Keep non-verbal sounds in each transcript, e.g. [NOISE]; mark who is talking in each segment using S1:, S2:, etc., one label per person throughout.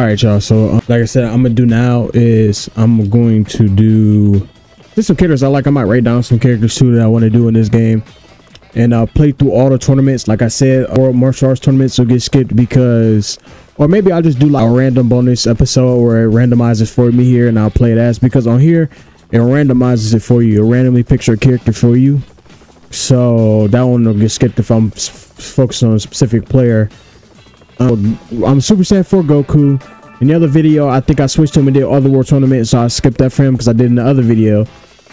S1: All right, y'all. So, uh, like I said, I'm gonna do now is I'm going to do just some characters I like. I might write down some characters too that I want to do in this game, and I'll play through all the tournaments. Like I said, or martial arts tournaments will get skipped because, or maybe I'll just do like a random bonus episode where it randomizes for me here, and I'll play it as because on here it randomizes it for you. It randomly picks a character for you. So that one will get skipped if I'm focused on a specific player. Um, I'm Super Saiyan 4 Goku. In the other video, I think I switched to him and did Other World Tournament, so I skipped that for him because I did in the other video.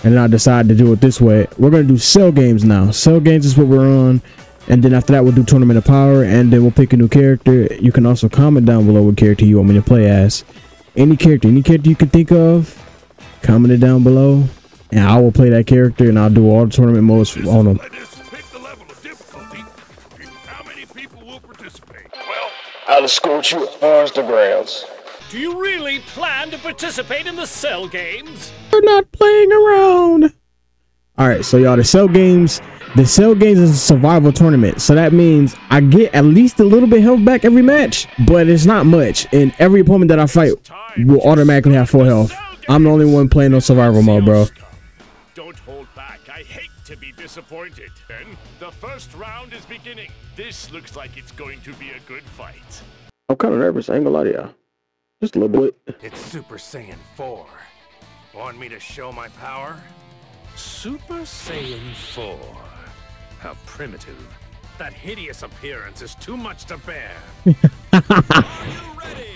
S1: And then I decided to do it this way. We're going to do Cell Games now. Cell Games is what we're on. And then after that, we'll do Tournament of Power, and then we'll pick a new character. You can also comment down below what character you want me to play as. Any character, any character you can think of, comment it down below. And I will play that character, and I'll do all the tournament modes on them.
S2: I'll escort you across the grounds.
S3: Do you really plan to participate in the cell games?
S1: We're not playing around. All right, so y'all, the cell games, the cell games is a survival tournament. So that means I get at least a little bit health back every match, but it's not much. And every opponent that I fight will automatically have full health. I'm the only one playing on survival mode, bro.
S3: To be disappointed. Then the first round is beginning. This looks like it's going to be a good fight.
S1: I'm kind of nervous. I ain't gonna lie to y'all. Just a little bit.
S4: It's Super Saiyan 4. Want me to show my power? Super Saiyan 4. How primitive. That hideous appearance is too much to bear. [LAUGHS]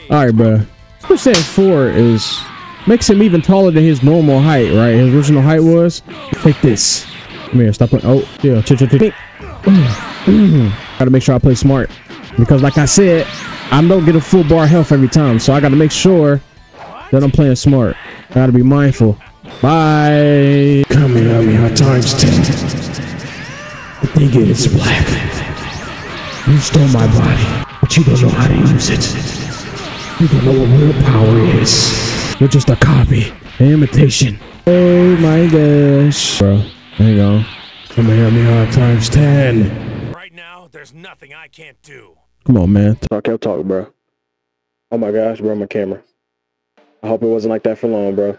S1: All right, bro. Super Saiyan 4 is makes him even taller than his normal height, right? His original height was. Take this. Come here, stop it. Oh, yeah, ch ch mm, mm. Gotta make sure I play smart. Because like I said, I don't get a full bar health every time. So I gotta make sure that I'm playing smart. I gotta be mindful. Bye. Coming at me hot times 10. The thing is, Black. You stole my body, but you don't know how to use it. You don't know what real power is. You're just a copy, an imitation. Oh my gosh. Bro, hang on. Come here, me hard times 10.
S4: Right now, there's nothing I can't do.
S1: Come on, man. Talk out talk, bro. Oh my gosh, bro, my camera. I hope it wasn't like that for long, bro.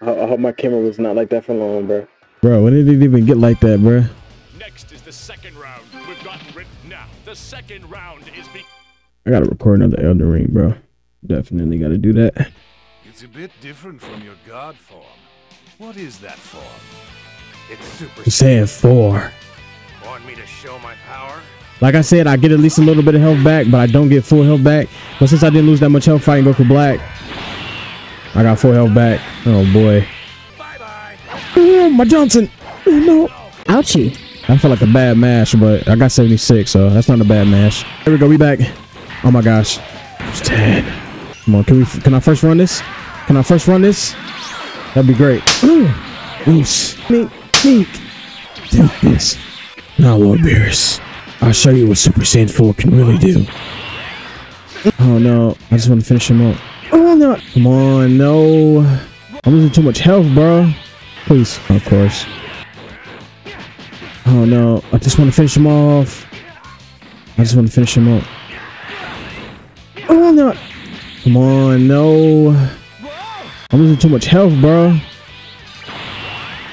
S1: I, I hope my camera was not like that for long, bro. Bro, when did it even get like that, bro?
S3: Next is the second round. We've gotten written now. The second round is be
S1: I gotta record another Elden Ring, bro. Definitely gotta do that.
S4: It's a bit different from your god form. What is that form? It's Super
S1: Saiyan four.
S4: Want me to show my power?
S1: Like I said, I get at least a little bit of health back, but I don't get full health back. But since I didn't lose that much health fighting Goku Black, I got full health back. Oh boy.
S4: Bye-bye.
S1: Oh, my Johnson. Oh, no.
S5: Ouchie.
S1: I felt like a bad mash, but I got 76, so that's not a bad mash. Here we go. We back. Oh my gosh. It's 10. Come on. Can we? Can I first run this? Can I first run this? That'd be great. Ooh. Loose. Meek. Take this. Now, Lord Beerus. I'll show you what Super Saiyan 4 can really do. Oh no. I just want to finish him up. Oh no. Come on. No. I'm losing too much health, bro. Please. Of course. Oh no, I just want to finish him off. I just want to finish him up. Oh no. Come on, no. I'm losing too much health, bro.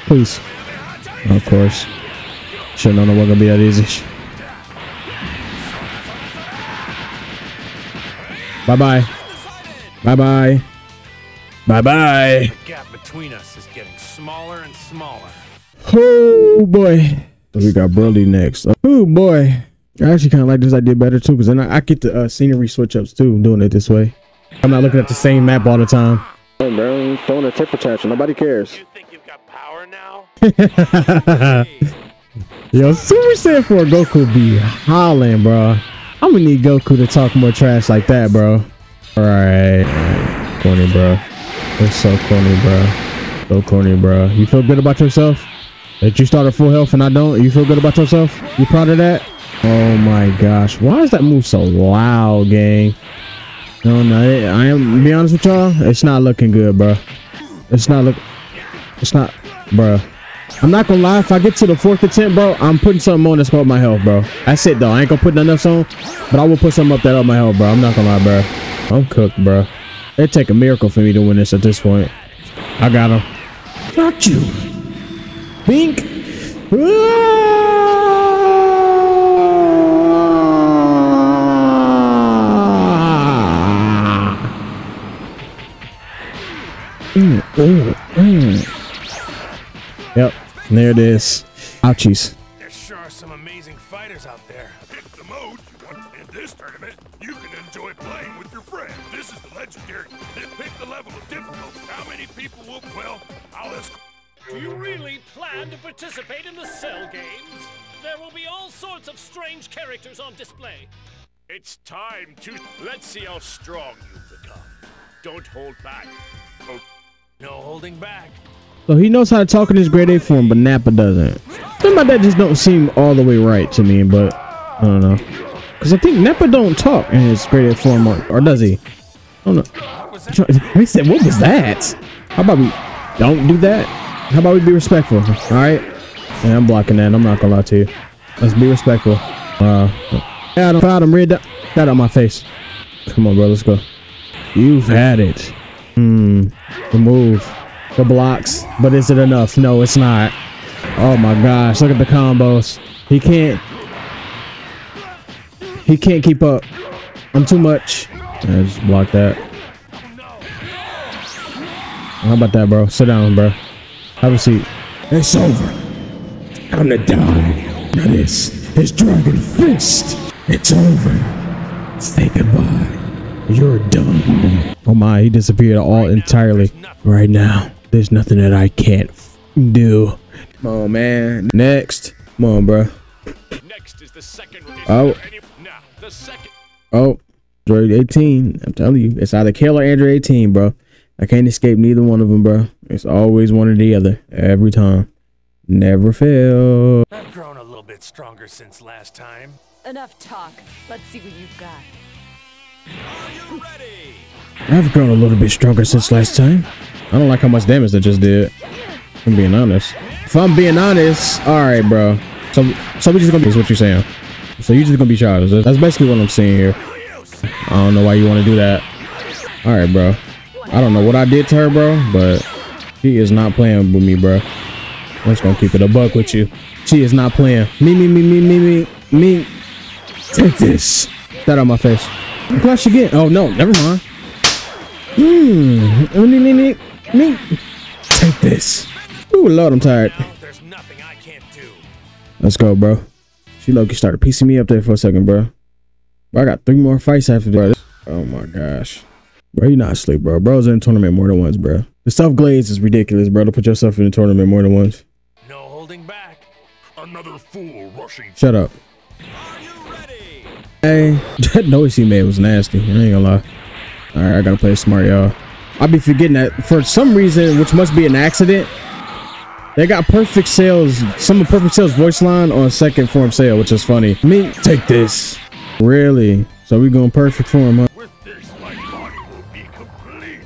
S1: Please. Of course. Should've known it wasn't gonna be that easy. Bye bye. Bye bye. Bye bye.
S4: The gap between us is getting smaller and smaller.
S1: Oh boy. We got Broly next. Oh boy. I actually kind of like this idea better too, because then I, I get the uh, scenery switch ups too, doing it this way. I'm not looking at the same map all the time. Oh, bro, throwing a temper tantrum. Nobody cares. [LAUGHS] Yo, Super Saiyan 4 Goku be hollering, bro. I'm gonna need Goku to talk more trash like that, bro. Alright. Corny, bro. It's so corny, bro. So corny, bro. You feel good about yourself? That you start at full health and I don't? You feel good about yourself? You proud of that? Oh my gosh. Why is that move so loud, gang? No, no, I am be honest with y'all. It's not looking good, bro. It's not look. It's not, bro. I'm not gonna lie. If I get to the fourth attempt, bro, I'm putting something on that's gonna my health, bro. That's it, though. I ain't gonna put nothing else on, but I will put something up that up my health, bro. I'm not gonna lie, bro. I'm cooked, bro. It'd take a miracle for me to win this at this point. I got him. Got you. Bink. Mm, mm, mm. Yep, there it is. Ouchies.
S4: There sure are some amazing fighters out there.
S3: Pick the mode you want. In this tournament, you can enjoy playing with your friends. This is the legendary. Pick the level of difficulty. How many people will, well, I'll ask.
S5: Do you really plan to participate in the Cell Games? There will be all sorts of strange characters on display.
S3: It's time to. Let's see how strong you become. Don't hold back. Oh,
S4: No holding back.
S1: So he knows how to talk in his Great Ape form, but Nappa doesn't. Something about that just don't seem all the way right to me, but I don't know. Because I think Nappa don't talk in his Great Ape form, or, or does he? I don't know. He said, what was that? How about we don't do that? How about we be respectful? All right? Yeah, I'm blocking that. I'm not gonna lie to you. Let's be respectful. Uh, Adam, him red dot that on my face. Come on, bro. Let's go. You've had it. Hmm. The move. The blocks. But is it enough? No, it's not. Oh my gosh. Look at the combos. He can't. He can't keep up. I'm too much. Yeah, just block that. How about that, bro? Sit down, bro. Have a seat. It's over. I'm gonna die. This is Dragon Fist. It's over. Say goodbye. You're done. Oh my, he disappeared all entirely. Right now, there's nothing that I can't f- do. Come on, man. Next. Come on, bro.
S3: next is the second.
S1: Oh.
S3: Now, the second.
S1: Oh, Android 18. I'm telling you, it's either Kale or Android 18, bro. I can't escape neither one of them, bro. It's always one or the other. Every time. Never fail.
S4: I've grown a little bit stronger since last time.
S6: Enough talk. Let's see what you've got. Are you ready?
S1: I've grown a little bit stronger since last time. I don't like how much damage I just did. I'm being honest. If I'm being honest, all right, bro. So, so we just gonna be what you're saying. So you just gonna be Charles. That's basically what I'm saying here. I don't know why you want to do that. All right, bro. I don't know what I did to her, bro, but she is not playing with me, bro. I'm just gonna keep it a buck with you. She is not playing. Me, me, me, me, me, me, me. Take this. That on my face. Clash again. Oh no, never mind. Hmm. Me. Take this. Ooh, Lord, I'm tired.
S4: There's nothing I can't do.
S1: Let's go, bro. She Loki started piecing me up there for a second, bro. Bro, I got three more fights after this. Oh my gosh. Bro, you not asleep, bro. Bro's in the tournament more than once, bro. The self glaze is ridiculous, bro, to put yourself in the tournament more than once.
S4: No holding back.
S3: Another fool rushing.
S1: Shut up. Hey, [LAUGHS] that noise he made was nasty. I ain't gonna lie. All right, I gotta play smart, y'all. I be forgetting that for some reason, which must be an accident. They got perfect Cell's, some of perfect Cell's voice line on second form Cell, which is funny. Me, take this. Really? So we going perfect form, huh?
S3: With this, my body will be complete.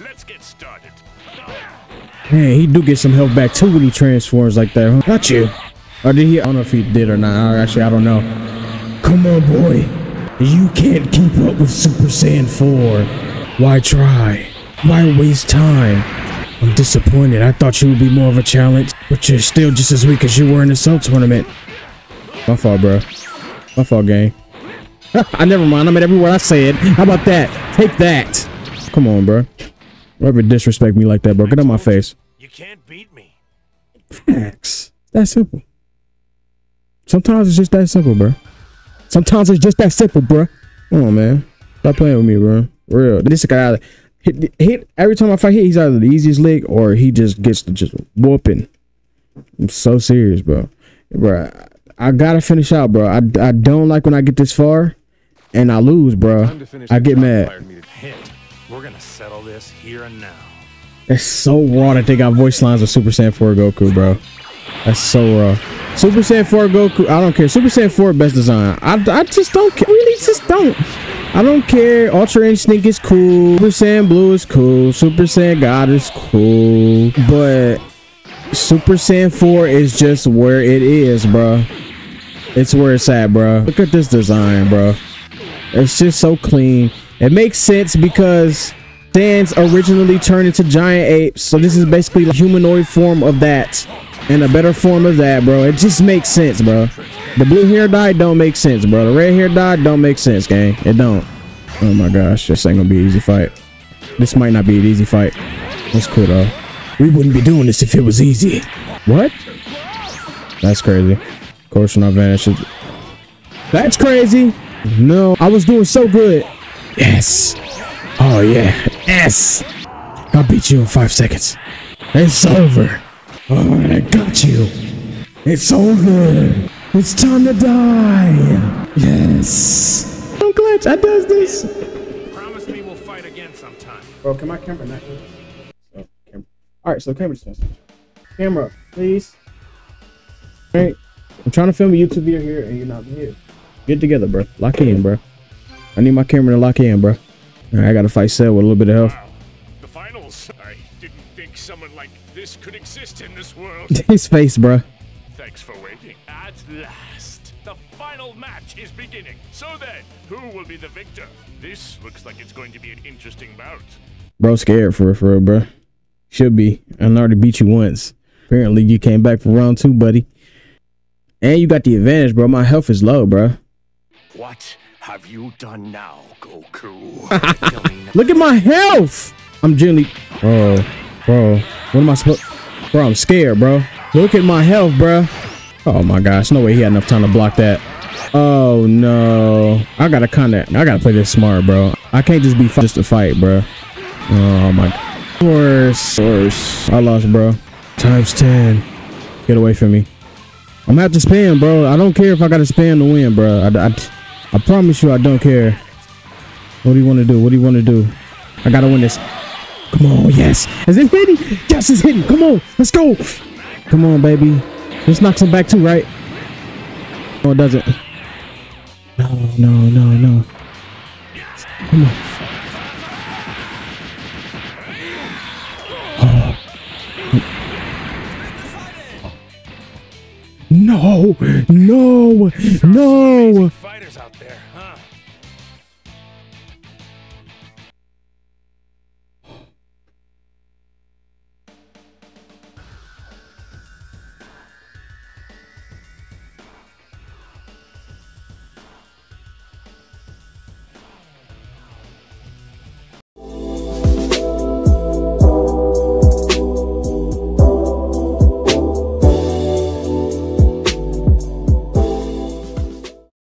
S3: Let's get started.
S1: Man, he do get some health back too when he transforms like that, huh? Not you. Or did he? I don't know if he did or not. Actually, I don't know. Come on, boy. You can't keep up with Super Saiyan 4. Why try? Why waste time? I'm disappointed. I thought you would be more of a challenge, but you're still just as weak as you were in the Cell tournament. My fault, bro. My fault, gang. [LAUGHS] I never mind. I'm at every word I said. How about that? Take that. Come on, bro. Whoever disrespect me like that, bro, get on my face.
S4: You can't beat me.
S1: Facts. That simple. Sometimes it's just that simple, bro. Sometimes it's just that simple, bro. Come on, man. Stop playing with me, bro. Real. This guy hit, hit every time I fight hit, he's either the easiest lick or he just gets to just whooping. I'm so serious, bro. Bro, I, I gotta finish out, bro. I, I don't like when I get this far and I lose, bro. I get mad.
S4: We're gonna settle this here and now.
S1: It's so raw that they got voice lines of Super Saiyan 4 Goku, bro. That's so raw. Super Saiyan 4 Goku, I don't care. Super Saiyan 4 best design. I, I just don't care. Really just don't. I don't care. Ultra Instinct is cool. Super Saiyan Blue is cool. Super Saiyan God is cool. But Super Saiyan 4 is just where it is, bro. It's where it's at, bro. Look at this design, bro. It's just so clean. It makes sense because Saiyans originally turned into giant apes, so this is basically a humanoid form of that, and a better form of that, bro. It just makes sense, bro. The blue hair dye don't make sense, bro. The red hair dye don't make sense, gang. It don't. Oh my gosh, this ain't gonna be an easy fight. This might not be an easy fight. That's cool though. We wouldn't be doing this if it was easy. What? That's crazy. Of course, when I vanish, it- that's crazy. No, I was doing so good. Yes. Oh yeah. Yes. I'll beat you in five seconds. It's over. Oh, I got you. It's over. It's time to die. Yes. I'm glad I does this.
S4: Promise me we'll fight again sometime.
S1: Bro, can my camera not? Oh, camera. All right, so camera dispenser. Camera, please. All right, I'm trying to film a YouTube video here, and you're not here. Get together, bro. Lock in, bro. I need my camera to lock in, bro. All right, I gotta fight Cell with a little bit of health.
S3: Could exist in this world. [LAUGHS]
S1: His face, bro.
S3: Thanks for waiting. At last, the final match is beginning. So then, who will be the victor? This looks like it's going to be an interesting bout.
S1: Bro, scared for for real, bro. Should be. I already beat you once. Apparently, you came back for round two, buddy. And you got the advantage, bro. My health is low, bro.
S3: What have you done now, Goku? [LAUGHS]
S1: Look at my health. I'm generally, bro, bro. What am I supposed? Bro, I'm scared, bro. Look at my health, bro. Oh my gosh, no way he had enough time to block that. Oh no, I gotta kind of, I gotta play this smart, bro. I can't just be just to fight, bro. Oh my, worse, worse. I lost, bro. Times ten. Get away from me. I'm gonna have to spam, bro. I don't care if I gotta spam to win, bro. I, I, I promise you, I don't care. What do you want to do? What do you want to do? I gotta win this. Come on, yes. Is it hitting? Yes, it's hitting. Come on, let's go. Come on, baby. This knocks him back too, right? Oh, no, it doesn't. No, no, no, no. Come on. Oh. No, no, no.